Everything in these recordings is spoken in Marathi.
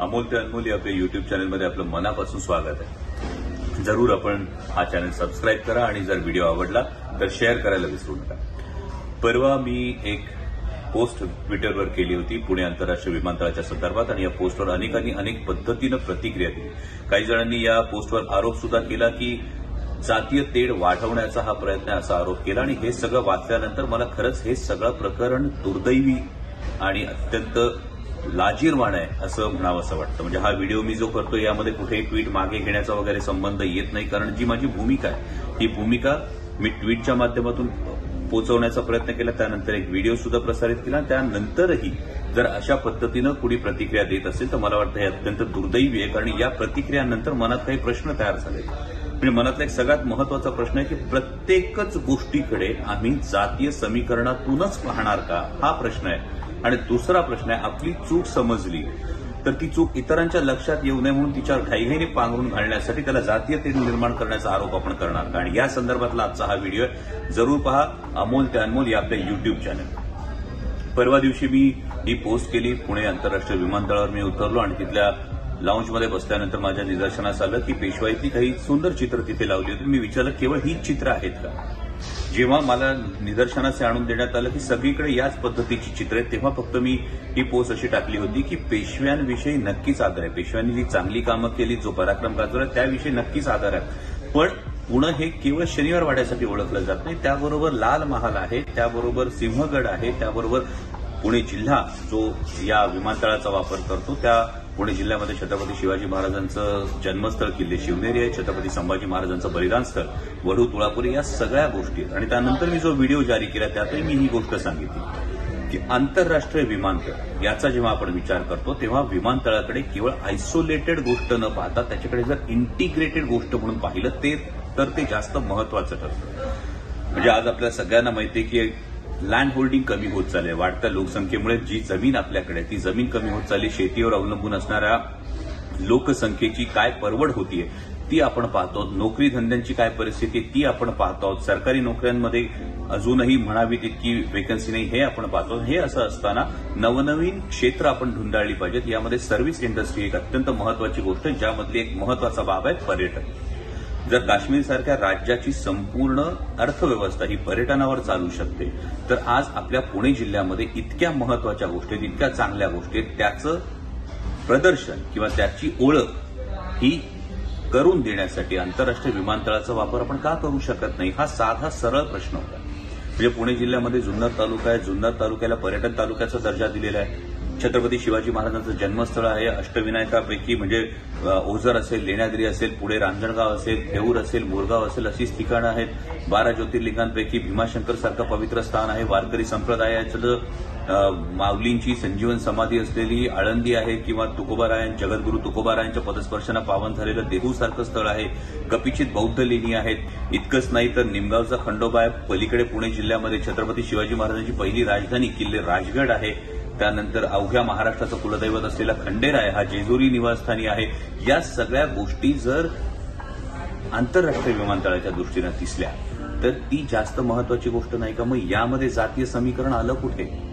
अमोल ते अनमोल या आपल्या युट्यूब चॅनलमध्ये आपलं मनापासून स्वागत आहे. जरूर आपण हा चॅनल सबस्क्राईब करा आणि जर व्हिडिओ आवडला तर शेअर करायला विसरू नका. परवा मी एक पोस्ट ट्विटरवर केली होती पुणे आंतरराष्ट्रीय विमानतळाच्या संदर्भात आणि या पोस्टवर अनेकांनी अनेक पद्धतीनं प्रतिक्रिया दिली. काही जणांनी या पोस्टवर आरोप सुद्धा केला की जातीय तेढ वाढवण्याचा हा प्रयत्न असा आरोप केला आणि हे सगळं वाचल्यानंतर मला खरंच हे सगळं प्रकरण दुर्दैवी आणि अत्यंत लाजीरवाण आहे असं म्हणावं असं वाटतं. म्हणजे हा व्हिडिओ मी जो करतो यामध्ये कुठेही ट्विट मागे घेण्याचा वगैरे संबंध येत नाही. कारण जी माझी भूमिका आहे ही भूमिका मी ट्विटच्या माध्यमातून पोचवण्याचा प्रयत्न केला. त्यानंतर एक व्हिडिओ सुद्धा प्रसारित केला. त्यानंतरही जर अशा पद्धतीनं कुणी प्रतिक्रिया देत असेल तर मला वाटतं हे अत्यंत दुर्दैवी आहे. कारण या प्रतिक्रियांनंतर मनात काही प्रश्न तयार झाले. म्हणजे मनातला एक सगळ्यात महत्त्वाचा प्रश्न आहे की प्रत्येकच गोष्टीकडे आम्ही जातीय समीकरणातूनच पाहणार का? हा प्रश्न आहे. आणि दुसरा प्रश्न आहे आपली चूक समजली तर ती चूक इतरांच्या लक्षात येऊ नये म्हणून तिच्यावर घाईघाईने पांघरून घालण्यासाठी त्याला जातीयते निर्माण करण्याचा आरोप आपण करणार आणि या संदर्भातला आजचा हा व्हिडिओ जरूर पहा अमोल ते अनमोल या आपल्या युट्यूब चॅनल परवा दिवशी मी ही पोस्ट केली पुणे आंतरराष्ट्रीय विमानतळावर मी उतरलो आणि तिथल्या लाऊंजमध्ये बसल्यानंतर माझ्या निदर्शनास आलं की पेशवाईतली काही सुंदर चित्र तिथे लावली होती. मी विचारलं केवळ ही चित्र आहेत का? जेव्हा मला निदर्शनाचे आणून देण्यात आलं की सगळीकडे याच पद्धतीची चित्र आहेत तेव्हा फक्त मी ही पोस्ट अशी टाकली होती की पेशव्यांविषयी नक्कीच आदर आहे. पेशव्यांनी जी चांगली कामं केली जो पराक्रम गाजवला त्याविषयी नक्कीच आदर आहे. पण पुणे हे केवळ शनिवार वाड्यासाठी ओळखलं जात नाही. त्याबरोबर लाल महाल आहे त्याबरोबर सिंहगड आहे त्याबरोबर पुणे जिल्हा जो या विमानतळाचा वापर करतो त्या पुणे जिल्ह्यामध्ये छत्रपती शिवाजी महाराजांचं जन्मस्थळ किल्ले शिवनेरी आहे छत्रपती संभाजी महाराजांचं बलिदान स्थळ वढू तुळापुरी या सगळ्या गोष्टी आहेत. आणि त्यानंतर मी जो व्हिडिओ जारी केला त्यातही मी ही गोष्ट सांगितली की आंतरराष्ट्रीय विमानतळ याचा जेव्हा आपण विचार करतो तेव्हा विमानतळाकडे केवळ आयसोलेटेड गोष्ट न पाहता त्याच्याकडे जर इंटिग्रेटेड गोष्ट म्हणून पाहिलं ते तर ते जास्त महत्वाचं ठरतं. म्हणजे आज आपल्या सगळ्यांना माहिती आहे की लँड होल्डिंग कमी होत चालली आहे वाढत्या लोकसंख्येमुळे जी जमीन आपल्याकडे ती जमीन कमी होत चालली. शेतीवर अवलंबून असणाऱ्या लोकसंख्येची काय परवड होतीये ती आपण पाहतो नोकरी धंद्यांची काय परिस्थिती ती आपण पाहतो सरकारी नोकऱ्यांमध्ये अजूनही म्हणावी तितकी वेकन्सी नाही हे आपण पाहतो हे असं असताना नवनवीन क्षेत्र आपण धुंडाळली पाहिजेत. यामध्ये सर्व्हिस इंडस्ट्री एक अत्यंत महत्वाची गोष्ट आहे ज्यामधली एक महत्त्वाचा बाब आहे पर्यटन. जर काश्मीर सारख्या राज्याची संपूर्ण अर्थव्यवस्था ही पर्यटनावर चालू शकते तर आज आपल्या पुणे जिल्ह्यामध्ये इतक्या महत्त्वाच्या गोष्टी आहेत इतक्या चांगल्या गोष्टी आहेत त्याचं प्रदर्शन किंवा त्याची ओळख ही करून देण्यासाठी आंतरराष्ट्रीय विमानतळाचा वापर आपण का करू शकत नाही? हा साधा सरळ प्रश्न होता. म्हणजे पुणे जिल्ह्यामध्ये जुन्नर तालुका आहे जुन्नर तालुक्याला पर्यटन तालुक्याचा दर्जा दिलेला आहे. छत्रपती शिवाजी महाराजांचं जन्मस्थळ आहे. अष्टविनायकापैकी म्हणजे ओझर असेल लेण्याद्री असेल पुढे रांजणगाव असेल देऊर असेल मोरगाव असेल अशीच ठिकाणं आहेत. बारा ज्योतिर्लिंगांपैकी भीमाशंकर सारखं पवित्र स्थान आहे. वारकरी संप्रदायाचं माऊलींची संजीवन समाधी असलेली आळंदी आहे किंवा तुकोबारायण जगद्गुरू तुकोबारायांच्या पदस्पर्शानं पावन झालेलं देहूसारखं स्थळ आहे. कपिचित बौद्ध लेणी आहेत. इतकंच नाही तर निमगावचा खंडोबा आहे. पलीकडे पुणे जिल्ह्यामध्ये छत्रपती शिवाजी महाराजांची पहिली राजधानी किल्ले राजगड आहे. त्यानंतर अवघ्या महाराष्ट्राचं कुलदैवत असलेला खंडेराय हा जेजुरी निवासस्थानी आहे. या सगळ्या गोष्टी जर आंतरराष्ट्रीय विमानतळाच्या दृष्टीनं दिसल्या तर ती जास्त महत्वाची गोष्ट नाही का? मग यामध्ये जातीय समीकरण आलं कुठे?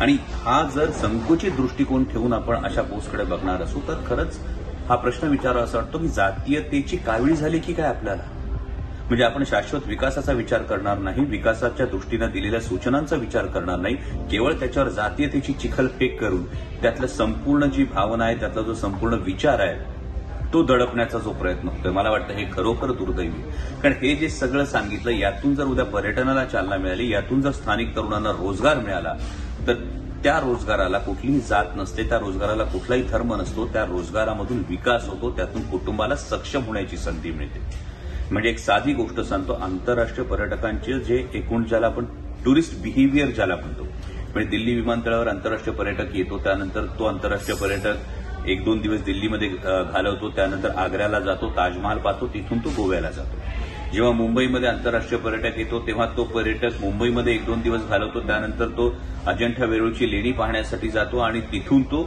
आणि हा जर संकुचित दृष्टिकोन ठेवून आपण अशा पोस्टकडे बघणार असू तर खरंच हा प्रश्न विचारा असं वाटतो. की जातीयतेची कावीळ झाली की काय आपल्याला? म्हणजे आपण शाश्वत विकासाचा विचार करणार नाही विकासाच्या दृष्टीनं दिलेल्या सूचनांचा विचार करणार नाही केवळ त्याच्यावर जातीयतेची चिखलफेक करून त्यातलं संपूर्ण जी भावना आहे त्यातला जो संपूर्ण विचार आहे तो दडपण्याचा जो प्रयत्न होतोय. मला वाटतं हे खरोखर दुर्दैवी कारण हे जे सगळं सांगितलं यातून जर उद्या पर्यटनाला चालना मिळाली यातून जर स्थानिक तरुणांना रोजगार मिळाला तर त्या रोजगाराला कुठलीही जात नसते त्या रोजगाराला कुठलाही धर्म नसतो त्या रोजगारामधून विकास होतो त्यातून कुटुंबाला सक्षम होण्याची संधी मिळते. म्हणजे एक साधी गोष्ट सांगतो आंतरराष्ट्रीय पर्यटकांचे जे एकूण ज्याला आपण टुरिस्ट बिहेवियर ज्याला म्हणतो म्हणजे दिल्ली विमानतळावर आंतरराष्ट्रीय पर्यटक येतो त्यानंतर तो आंतरराष्ट्रीय पर्यटक एक दोन दिवस दिल्लीमध्ये घालवतो त्यानंतर आग्र्याला जातो ताजमहाल पाहतो तिथून तो गोव्याला जातो. जेव्हा मुंबईमध्ये आंतरराष्ट्रीय पर्यटक येतो तेव्हा तो पर्यटक मुंबईमध्ये एक दोन दिवस घालवतो त्यानंतर तो अजंठा वेरूळची लेणी पाहण्यासाठी जातो आणि तिथून तो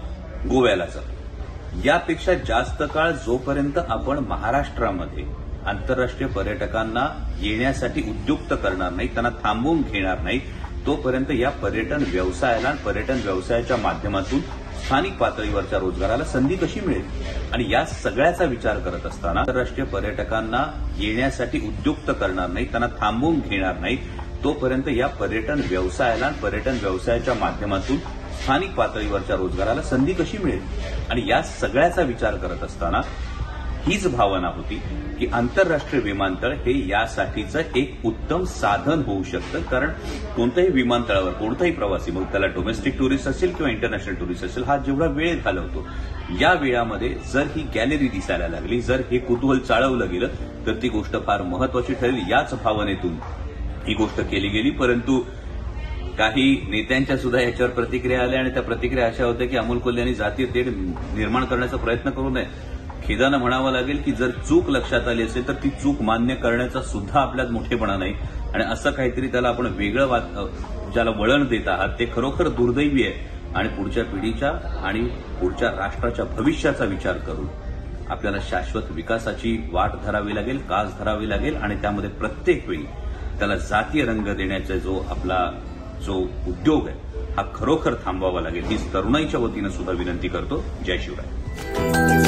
गोव्याला जातो. यापेक्षा जास्त काळ जोपर्यंत आपण महाराष्ट्रामध्ये आंतरराष्ट्रीय पर्यटकांना येण्यासाठी उद्युक्त करणार नाही त्यांना थांबवून घेणार नाही तोपर्यंत या पर्यटन व्यवसायाला पर्यटन व्यवसायाच्या माध्यमातून स्थानिक पातळीवरच्या रोजगाराला संधी कशी मिळेल? आणि या सगळ्याचा विचार करत असताना आंतरराष्ट्रीय पर्यटकांना येण्यासाठी उद्युक्त करणार नाही त्यांना थांबवून घेणार नाही तोपर्यंत या पर्यटन व्यवसायाला पर्यटन व्यवसायाच्या माध्यमातून स्थानिक पातळीवरच्या रोजगाराला संधी कशी मिळेल? आणि या सगळ्याचा विचार करत असताना हीच भावना होती की आंतरराष्ट्रीय विमानतळ हे यासाठीचं एक उत्तम साधन होऊ शकतं. कारण कोणत्याही विमानतळावर कोणताही प्रवासी मग त्याला डोमेस्टिक टुरिस्ट असेल किंवा इंटरनॅशनल टुरिस्ट असेल हा जेवढा वेळ घालवतो या वेळामध्ये जर ही गॅलरी दिसायला लागली जर हे कुतूहल चाळवलं गेलं तर ती गोष्ट फार महत्वाची ठरेल याच भावनेतून ही गोष्ट केली गेली. परंतु काही नेत्यांच्या सुद्धा याच्यावर प्रतिक्रिया आल्या आणि त्या प्रतिक्रिया अशा होत्या की अमोल कोल्हे यांनी जातीय तेढ निर्माण करण्याचा प्रयत्न करू नये. खेदानं म्हणावं लागेल की जर चूक लक्षात आली असेल तर ती चूक मान्य करण्याचा सुद्धा आपल्यात मोठेपणा नाही. आणि असं काहीतरी त्याला आपण वेगळं वाद- ज्याला वळण देत आहात ते खरोखर दुर्दैवी आहे. आणि पुढच्या पिढीच्या आणि पुढच्या राष्ट्राच्या भविष्याचा विचार करून आपल्याला शाश्वत विकासाची वाट धरावी लागेल कास धरावी लागेल आणि त्यामध्ये प्रत्येक वेळी त्याला जातीय रंग देण्याचा जो आपला जो उद्योग आहे हा खरोखर थांबवावा लागेल. हीच तरुणाईच्या वतीनं सुद्धा विनंती करतो. जय शिवराय.